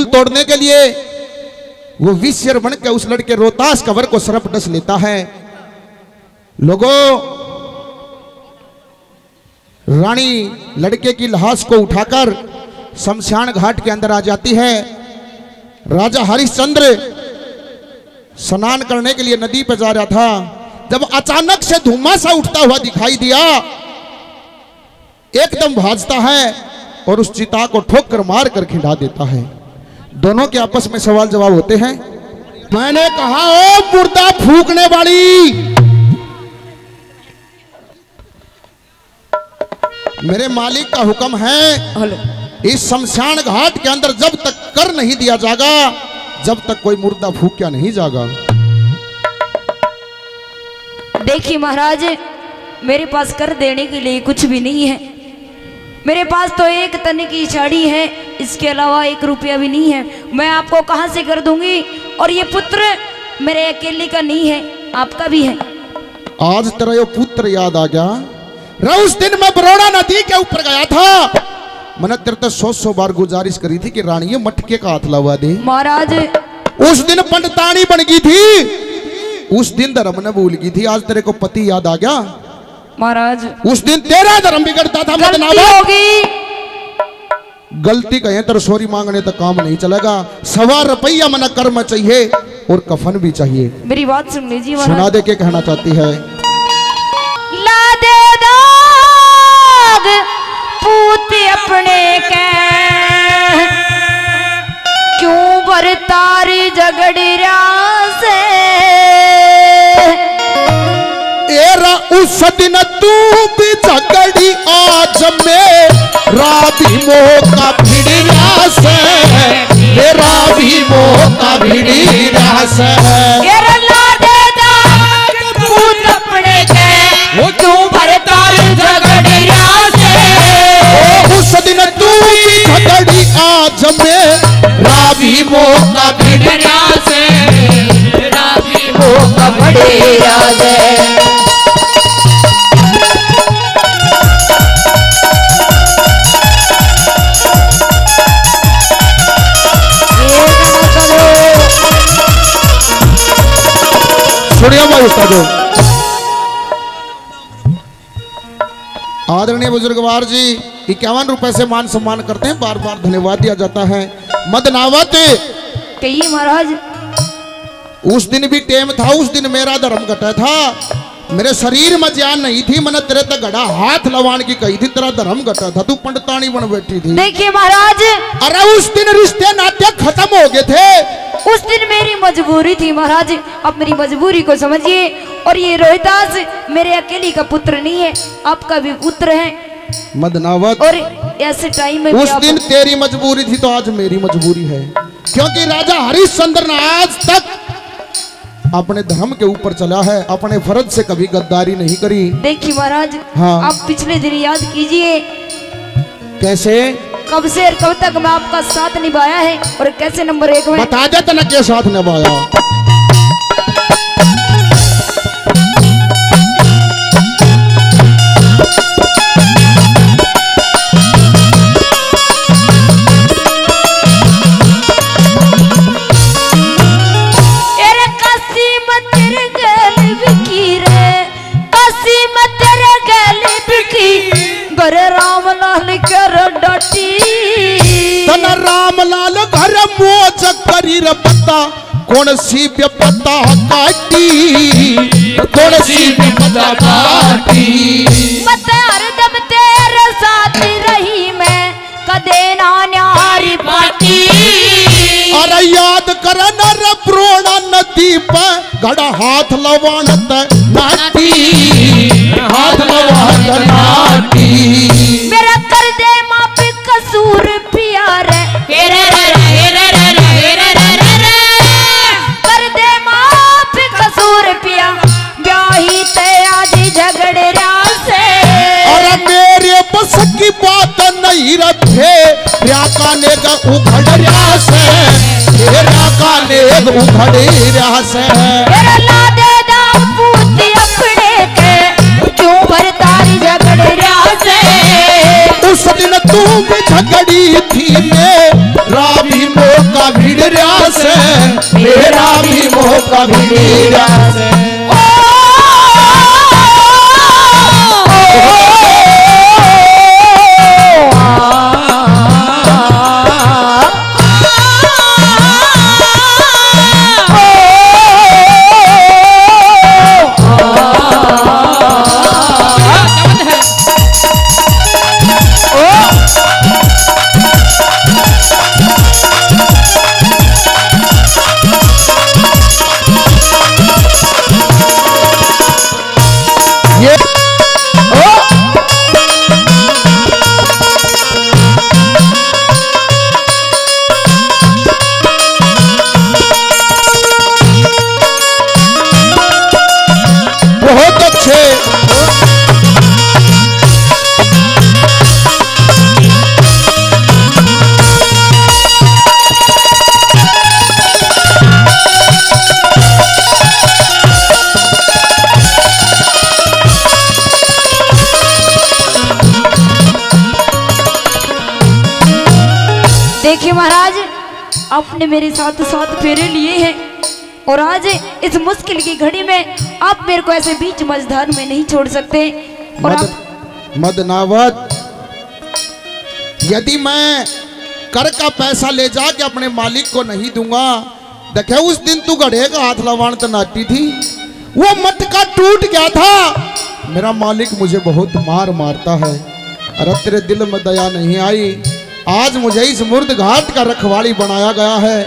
तोड़ने के लिए, वो विश्वर बन के उस लड़के रोहतास कवर को सरप डस लेता है। लोगों, रानी लड़के की लाश को उठाकर शमशान घाट के अंदर आ जाती है। राजा हरिश्चंद्र स्नान करने के लिए नदी पर जा रहा था। जब अचानक से धुआँ सा उठता हुआ दिखाई दिया, एकदम भाजता है और उस चिता को ठोक कर मार कर खिंडा देता है। दोनों के आपस में सवाल जवाब होते हैं। मैंने कहा ओ मुर्दा फूकने वाली! मेरे मालिक का हुक्म है इस शमशान घाट के अंदर जब तक कर नहीं दिया जाएगा जब तक कोई मुर्दा फूकिया नहीं जाएगा देखिए महाराज मेरे पास कर देने के लिए कुछ भी नहीं है। मेरे पास तो एक तन की साड़ी है इसके अलावा एक रुपया भी नहीं है। मैं आपको कहाँ से कर दूँगी? और ये पुत्र मेरे अकेले का नहीं है आपका भी है। आज तेरा ये पुत्र याद आ गया। उस दिन मैं बरोड़ा नदी के ऊपर गया था। मैंने तेरे तो सौ सौ बार गुजारिश करी थी कि रानी ये मटके का हाथ लगा दे। महाराज। उस दिन पंडितानी बन गई थी। उस दिन धर्म ने भूल गई थी। आज तेरे को पति याद आ गया। महाराज। उस दिन तेरा धर्म बिगड़ता था गलती बदनामा होगी गलती कहें तो रसोरी मांगने तक काम नहीं चलेगा। सवा रुपया मना कर्म चाहिए और कफन भी चाहिए। मेरी बात सुन लीजिए सुना दे के कहना चाहती है। ला दे दाग पूत अपने के क्यों बरतारी झगड़िया से उस दिन तू भी झगड़ी आज में। राधी मोह का। भिड़िया से मेरा भी मोह का भिड़िया से गिर ला दे दाग पूत अपने के वो झगड़िया से उस्तादो आदरणीय बुजुर्गवार जी इक्यावन रुपए से मान सम्मान करते हैं बार बार धन्यवाद दिया जाता है। मदनावत कही महाराज। उस दिन भी टेम था उस दिन मेरा धर्म घटा था। मेरे शरीर में जान नहीं थी मैंने तेरे तक गड़ा हाथ लवान की कही थी तेरा धर्म घटा था तू पंडितानी बन बैठी थी। देखिए महाराज। अरे उस दिन रिश्ते नाते खत्म हो गए थे। उस दिन मेरी मजबूरी थी महाराज आप मेरी मजबूरी को समझिए। और ये रोहिदास मेरे अकेली का पुत्र नहीं है आपका भी पुत्र है। मदनावत और ऐसे टाइम में उस दिन तेरी मजबूरी थी तो आज मेरी मजबूरी है। क्योंकि राजा हरिश्चंद्र ने आज तक अपने धर्म के ऊपर चला है अपने फ़र्ज़ से कभी गद्दारी नहीं करी। देखिए महाराज हाँ। आप पिछले दिन याद कीजिए। कैसे? कब से और कब तक मैं आपका साथ निभाया है और कैसे नंबर एक में बता दे तना के साथ निभाया। करी रे पत्ता कौन सी पत्ता काटी? कौन सी विपदा पाटी मत हरदम तेरे साथ रही मैं कदे ना न्यारी पाटी। अरे याद कर नर प्रोणा नदी पर घड़ा हाथ लवान नाटी। हाथ लवान नाटी। मेरा कर दे रखे। राका ने का उघड़ राका ने उघड़ रहा से मेरा ला दे दा पूत अपने के क्यों भरतारी झगड़े से उस दिन तू भी झगड़ी थी मैं रावी मोह मेरा भी मोह कभी नीरस ये आपने मेरे साथ साथ फेरे लिए हैं। और आज इस मुश्किल की घड़ी में आप मेरे को ऐसे बीच मझधार में नहीं छोड़ सकते। और मद आप मदनावत यदि मैं कर का पैसा ले जाके अपने मालिक को नहीं दूँगा देखे उस दिन तू गढ़े का हाथ लवान तो नाटी थी। वो मटका टूट गया था। मेरा मालिक मुझे बहुत मार मारता है। अरे तेरे दिल में दया नहीं आई। आज मुझे इस मुर्द घाट का रखवाली बनाया गया है।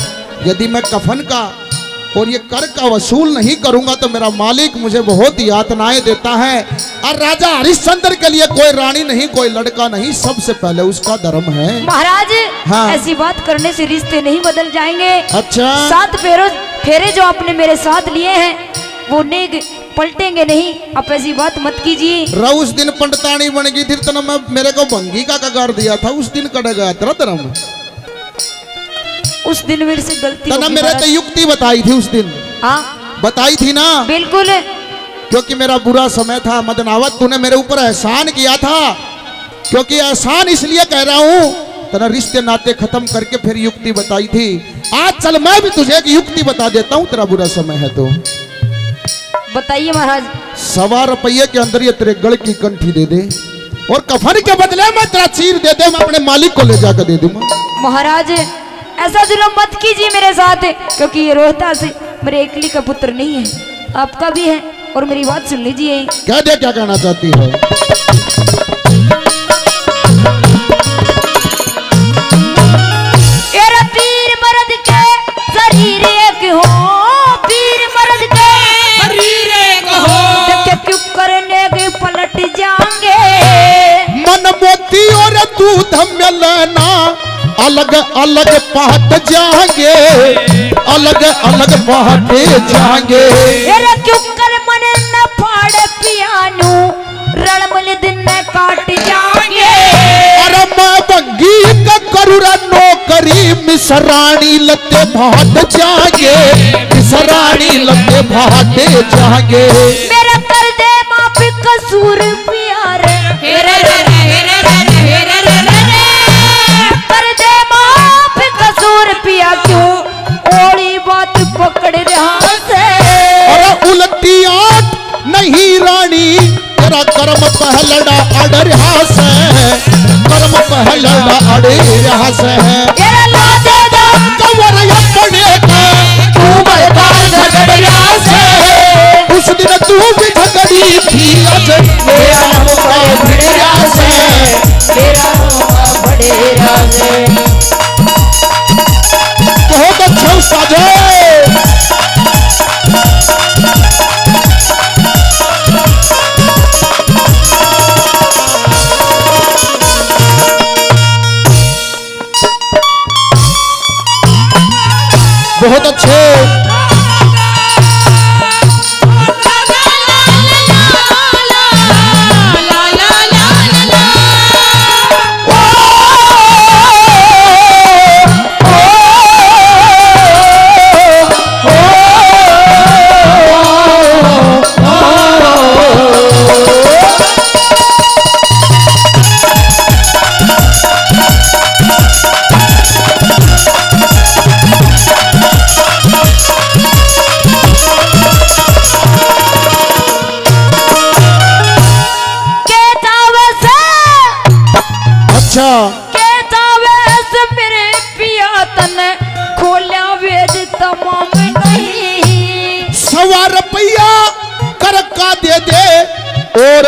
यदि मैं कफन का और ये कर का वसूल नहीं करूँगा तो मेरा मालिक मुझे बहुत यातनाएँ देता है। और राजा हरिश्चंद्र के लिए कोई रानी नहीं कोई लड़का नहीं सबसे पहले उसका धर्म है। महाराज हाँ। ऐसी बात करने से रिश्ते नहीं बदल जाएँगे। अच्छा। सात फेरों फेरे जो आपने मेरे साथ लिए हैं वो नेग पलटेंगे नहीं। आप ऐसी बात मत कीजिए। उस दिन पंडतानी बन गई थी तो मैं मेरे को भंगी का कगार दिया था उस दिन कट गया तेरा धर्म। उस दिन मेरे से गलती तना मेरे तो युक्ति बताई थी उस दिन। हाँ? बताई थी ना। बिल्कुल। क्योंकि मेरा बुरा समय था मदनावत तूने मेरे ऊपर एहसान किया था। क्योंकि एहसान इसलिए कह रहा हूँ तना रिश्ते नाते खत्म करके फिर युक्ति बताई थी। आज चल मैं भी तुझे एक युक्ति बता देता हूँ तेरा बुरा समय है तो। बताइए महाराज। सवा रुपये के अंदर ये तेरे गढ़ की कंठी दे दे और कफन के बदले मैं तेरा चीर दे दे मैं अपने मालिक को ले जाकर दे दूँगा। महाराज ऐसा जुलम मत कीजिए मेरे साथ क्योंकि ये रोहता से मेरे एकली का पुत्र नहीं है आपका भी है और मेरी बात सुन लीजिए। क्या दे क्या कहना चाहती है? अलग अलग पहट जाएँगे अलग अलग पहटे जाएँगे। क्यों कर मन न फाड़ पियानू रणमल दिन न काट जाएँगे। अरे मैं बंगी का करुरा नौकरी मिसरानी लते भाट जाएँगे मिसरानी लते भाटे जाएँगे। पहलड़ा अड़ रहा से कर्म पहलड़ा अड़ रहा से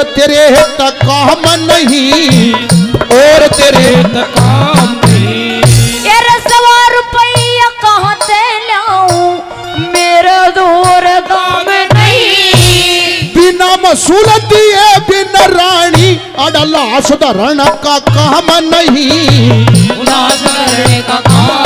तेरे तक काम नहीं और तेरे दूर काम नहीं। बिना मसूल दिए बिन रानी अड़लास धरण का काम नहीं। का काम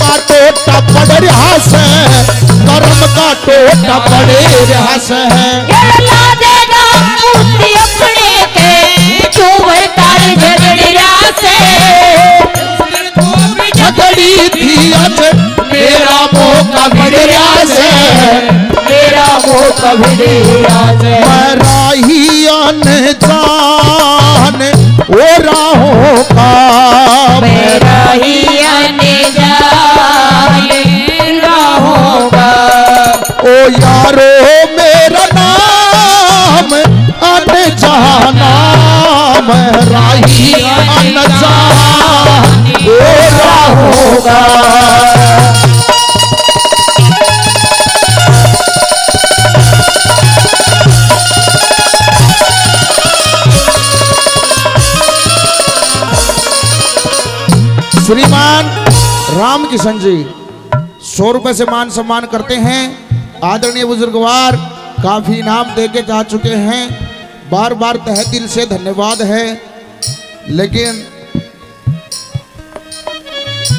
का टोटा पड़ रहा से कर्म का टोटा पड़े रहा से के से आज मेरा भिड़िया से मेरा राही अनजान अनजाना मैं राही ओ श्रीमान राम किशन जी, सौ रुपए से मान सम्मान करते हैं। आदरणीय बुजुर्गवार, काफ़ी इनाम दे के जा चुके हैं। बार बार तह दिल से धन्यवाद है, लेकिन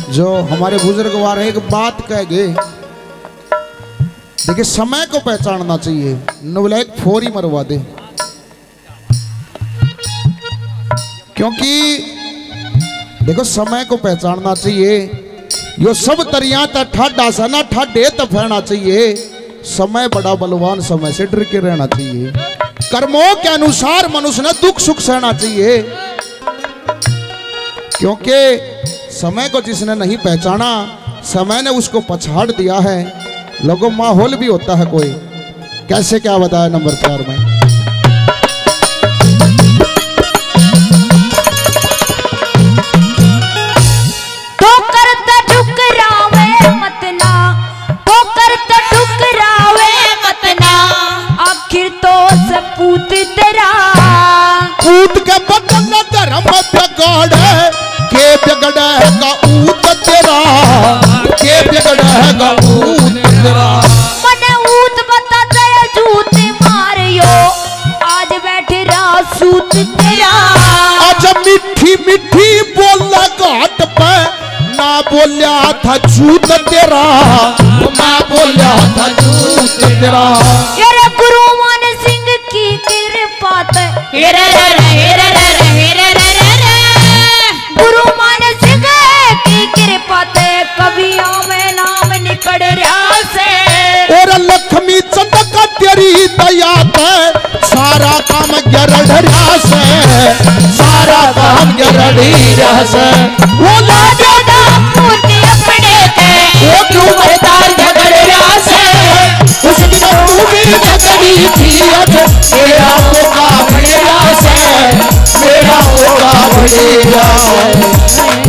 जो हमारे बुजुर्गवार है, एक बात कह गए। देखिए, समय को पहचानना चाहिए। नवलैक फोरी मरवा दे। क्योंकि देखो, समय को पहचानना चाहिए। यो सब तरिया त ठाडा सा ना ठाडे त फहना चाहिए। समय बड़ा बलवान, समय से डर के रहना चाहिए। कर्मों के अनुसार मनुष्य ने दुख सुख सहना चाहिए। क्योंकि समय को जिसने नहीं पहचाना, समय ने उसको पछाड़ दिया है। लोगों माहौल भी होता है कोई। कैसे क्या बताया नंबर चार में? रासूत तेरा। आज मिठी मिठी बोला घाट पे ना बोलिया था झूठ तेरा। ना बोलिया था झूठ तेरा। यार गुरु मान सिंह की कृपा ते। गरढ़िया से सारा काम गरढ़िया से। वो लाडे मोती अपने के वो क्यों तार झगड़िया से? उस दिन तू भी झगड़ी थी अब मेरा होगा बढ़ेगा से मेरा होगा से।